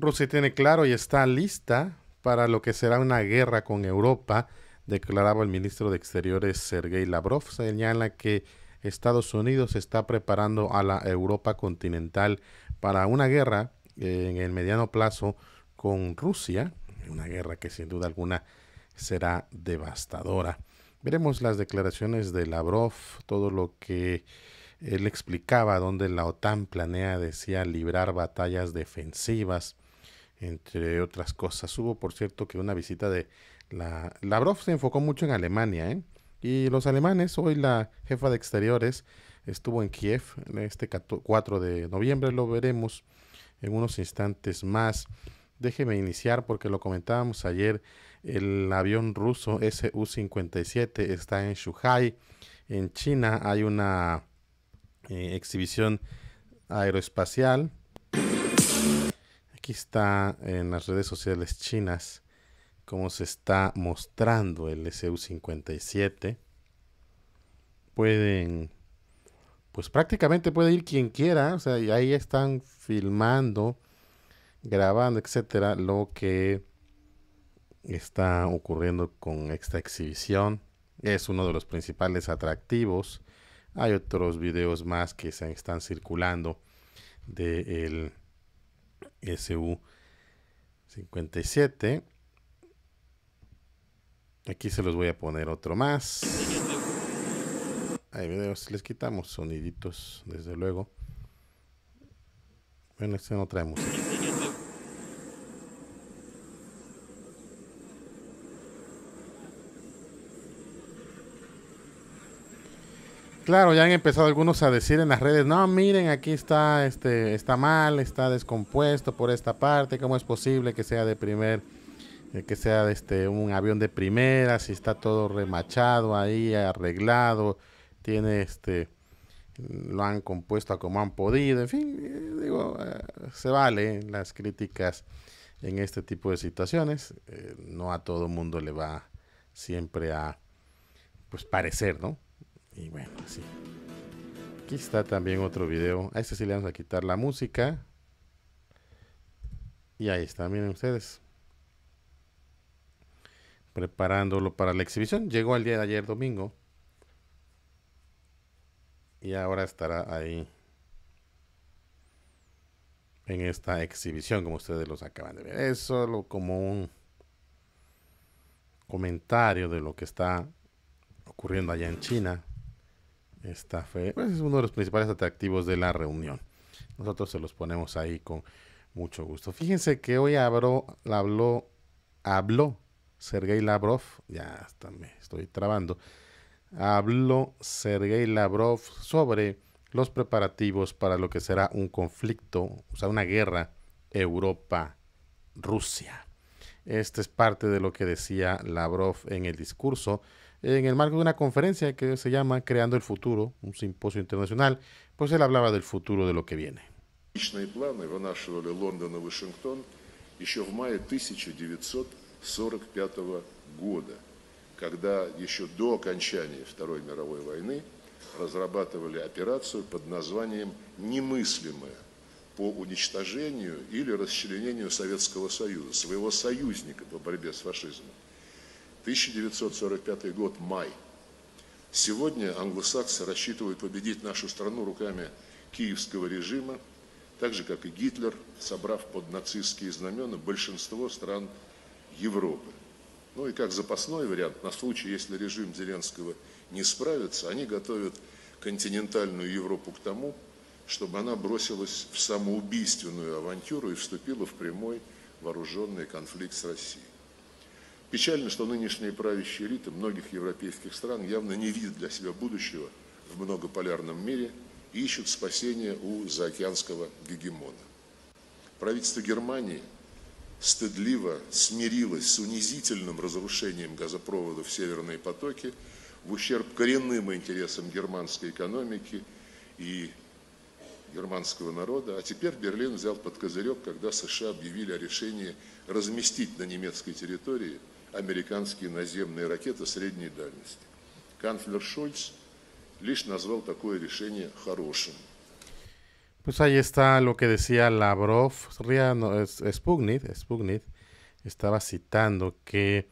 Rusia tiene claro y está lista para lo que será una guerra con Europa, declaraba el ministro de Exteriores Sergei Lavrov. Señala que Estados Unidos está preparando a la Europa continental para una guerra en el mediano plazo con Rusia, una guerra que sin duda alguna será devastadora. Veremos las declaraciones de Lavrov, todo lo que él explicaba, donde la OTAN planea, decía, librar batallas defensivas entre otras cosas. Hubo, por cierto, que una visita de la... Lavrov se enfocó mucho en Alemania, ¿eh? Y los alemanes, hoy la jefa de exteriores estuvo en Kiev, este 4 de noviembre, lo veremos en unos instantes más. Déjeme iniciar porque lo comentábamos ayer, el avión ruso Su-57 está en Shuhai, en China hay una eh, exhibición aeroespacial Aquí está en las redes sociales chinas cómo se está mostrando el SU-57. Pueden, pues prácticamente puede ir quien quiera, o sea, y ahí están filmando, grabando, etcétera, lo que está ocurriendo con esta exhibición. Es uno de los principales atractivos. Hay otros videos más que se están circulando del SU57. Aquí se los voy a poner otro más. Hay videos, les quitamos soniditos, desde luego. Bueno, este no trae música. Claro, ya han empezado algunos a decir en las redes, no, miren, aquí está, este, está mal, está descompuesto por esta parte, ¿cómo es posible que sea de primer, eh, que sea este, un avión de primera, si está todo remachado ahí, arreglado, tiene este, lo han compuesto a como han podido, en fin, eh, digo, eh, se vale las críticas en este tipo de situaciones, no a todo mundo le va siempre a, pues, parecer, ¿no? Y bueno, así. Aquí está también otro video. A este sí le vamos a quitar la música. Y ahí está, miren ustedes. Preparándolo para la exhibición. Llegó el día de ayer domingo. Y ahora estará ahí. En esta exhibición, como ustedes los acaban de ver. Es solo como un comentario de lo que está ocurriendo allá en China. Esta fe pues, es uno de los principales atractivos de la reunión. Nosotros se los ponemos ahí con mucho gusto. Fíjense que hoy habló, habló, habló Sergei Lavrov, ya hasta me estoy trabando, habló Sergei Lavrov sobre los preparativos para lo que será un conflicto, o sea, una guerra Europa-Rusia. Este es parte de lo que decía Lavrov en el discurso en el marco de una conferencia que se llama Creando el Futuro, un simposio internacional, pues él hablaba del futuro de lo que viene. Еще в мае 1945 года, когда еще до окончания Второй мировой войны разрабатывали операцию под названием «Немыслимая» по уничтожению или расчленению Советского Союза, своего союзника по борьбе с фашизмом. 1945 год, май. Сегодня англосаксы рассчитывают победить нашу страну руками киевского режима, так же, как и Гитлер, собрав под нацистские знамена большинство стран Европы. Ну и как запасной вариант, на случай, если режим Зеленского не справится, они готовят континентальную Европу к тому, чтобы она бросилась в самоубийственную авантюру и вступила в прямой вооруженный конфликт с Россией. Печально, что нынешние правящие элиты многих европейских стран явно не видят для себя будущего в многополярном мире и ищут спасения у заокеанского гегемона. Правительство Германии стыдливо смирилось с унизительным разрушением газопроводов «Северные потоки» в ущерб коренным интересам германской экономики и германского народа. А теперь Берлин взял под козырек, когда США объявили о решении разместить на немецкой территории – американские наземные ракеты средней дальности. Канцлер Шольц лишь назвал такое решение хорошим. Pues ahí está lo que decía Lavrov, Sputnik, Sputnik estaba citando que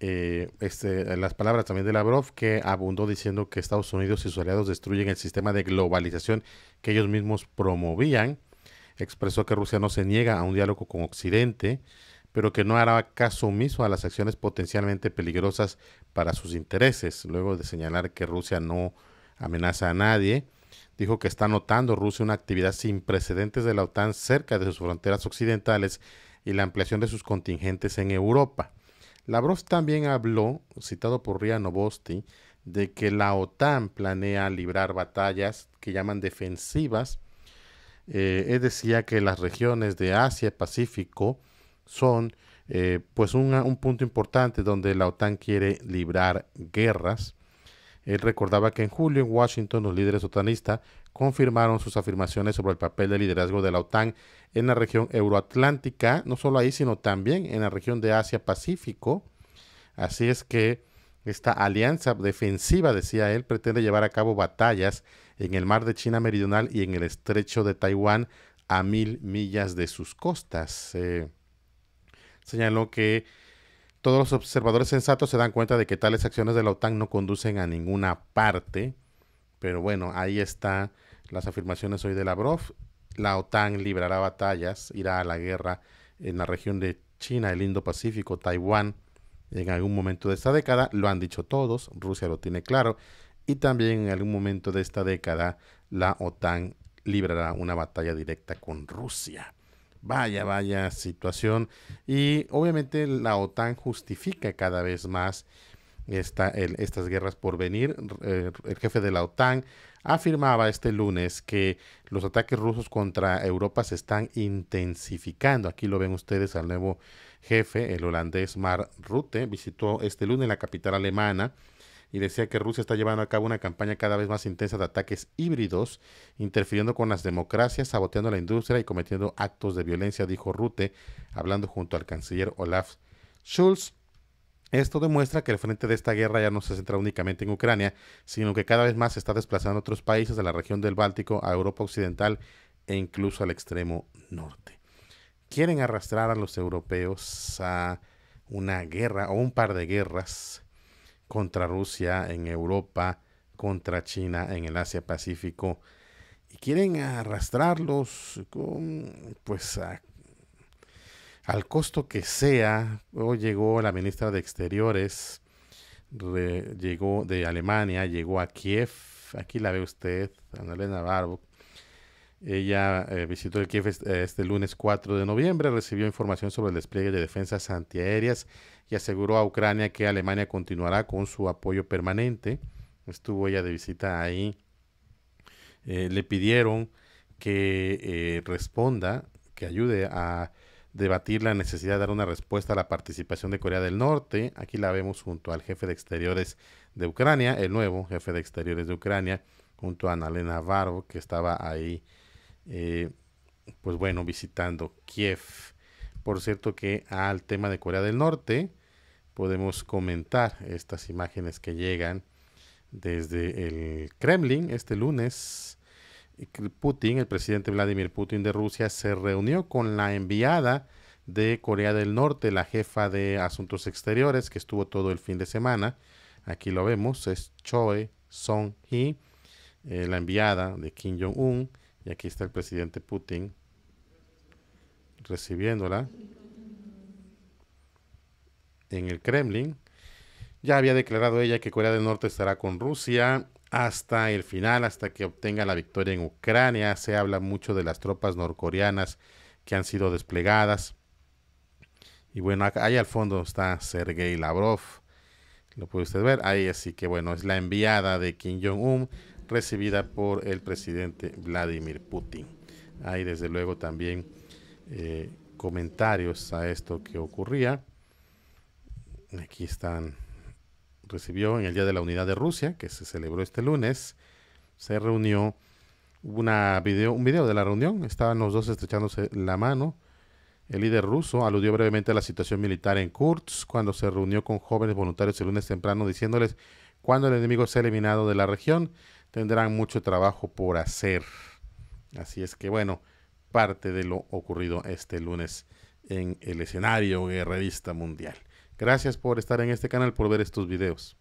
eh, este, las palabras también de Lavrov, que abundó diciendo que Estados Unidos y sus aliados destruyen el sistema de globalización que ellos mismos promovían. Expresó que Rusia no se niega a un diálogo con Occidente, pero que no hará caso omiso a las acciones potencialmente peligrosas para sus intereses. Luego de señalar que Rusia no amenaza a nadie, dijo que está notando Rusia una actividad sin precedentes de la OTAN cerca de sus fronteras occidentales y la ampliación de sus contingentes en Europa. Lavrov también habló, citado por Ria Novosti, de que la OTAN planea librar batallas que llaman defensivas. Eh, él decía que las regiones de Asia Pacífico son eh, pues un punto importante donde la OTAN quiere librar guerras. Él recordaba que en julio en Washington los líderes otanistas confirmaron sus afirmaciones sobre el papel de liderazgo de la OTAN en la región euroatlántica, no solo ahí, sino también en la región de Asia-Pacífico. Así es que esta alianza defensiva, decía él, pretende llevar a cabo batallas en el mar de China Meridional y en el estrecho de Taiwán a mil millas de sus costas. Señaló que todos los observadores sensatos se dan cuenta de que tales acciones de la OTAN no conducen a ninguna parte. Pero bueno, ahí están las afirmaciones hoy de Lavrov la OTAN librará batallas, irá a la guerra en la región de China, el Indo-Pacífico, Taiwán, en algún momento de esta década, lo han dicho todos, Rusia lo tiene claro, y también en algún momento de esta década la OTAN librará una batalla directa con Rusia. Vaya, vaya situación. Y obviamente la OTAN justifica cada vez más esta, estas guerras por venir. Eh, el jefe de la OTAN afirmaba este lunes que los ataques rusos contra Europa se están intensificando. Aquí lo ven ustedes al nuevo jefe, el holandés Mar Rutte, visitó este lunes la capital alemana y decía que Rusia está llevando a cabo una campaña cada vez más intensa de ataques híbridos, interfiriendo con las democracias, saboteando la industria y cometiendo actos de violencia, dijo Rutte, hablando junto al canciller Olaf Scholz. Esto demuestra que el frente de esta guerra ya no se centra únicamente en Ucrania, sino que cada vez más se está desplazando a otros países de la región del Báltico, a Europa Occidental e incluso al extremo norte. Quieren arrastrar a los europeos a una guerra o un par de guerras contra Rusia en Europa, contra China en el Asia Pacífico y quieren arrastrarlos con, pues al costo que sea, hoy llegó la ministra de Exteriores, llegó de Alemania, llegó a Kiev, aquí la ve usted, Annalena Barbo. Ella eh, visitó el Kiev este, este, lunes 4 de noviembre, recibió información sobre el despliegue de defensas antiaéreas y aseguró a Ucrania que Alemania continuará con su apoyo permanente. Estuvo ella de visita ahí. Eh, le pidieron que eh, responda, que ayude a debatir la necesidad de dar una respuesta a la participación de Corea del Norte. Aquí la vemos junto al jefe de exteriores de Ucrania, el nuevo jefe de exteriores de Ucrania, junto a Annalena Navarro, que estaba ahí, eh, pues bueno, visitando Kiev. Por cierto que al tema de Corea del Norte podemos comentar estas imágenes que llegan desde el Kremlin este lunes Putin, el presidente Vladimir Putin de Rusia, se reunió con la enviada de Corea del Norte, la jefa de Asuntos Exteriores, que estuvo todo el fin de semana. Aquí lo vemos, es Choi Song-hee, eh, la enviada de Kim Jong-un. Y aquí está el presidente Putin recibiéndola en el Kremlin. Ya había declarado ella que Corea del Norte estará con Rusia hasta el final, hasta que obtenga la victoria en Ucrania. Se habla mucho de las tropas norcoreanas que han sido desplegadas. Y bueno, ahí al fondo está Sergei Lavrov. Lo puede usted ver. Ahí así que bueno, es la enviada de Kim Jong-un recibida por el presidente Vladimir Putin. Hay desde luego también eh, comentarios a esto que ocurría. Aquí están recibió en el Día de la Unidad de Rusia, que se celebró este lunes, se reunió, una video, un video de la reunión, estaban los dos estrechándose la mano. El líder ruso aludió brevemente a la situación militar en Kursk cuando se reunió con jóvenes voluntarios el lunes temprano diciéndoles cuando el enemigo sea eliminado de la región tendrán mucho trabajo por hacer. Así es que bueno, parte de lo ocurrido este lunes en el escenario guerrerista mundial. Gracias por estar en este canal, por ver estos videos.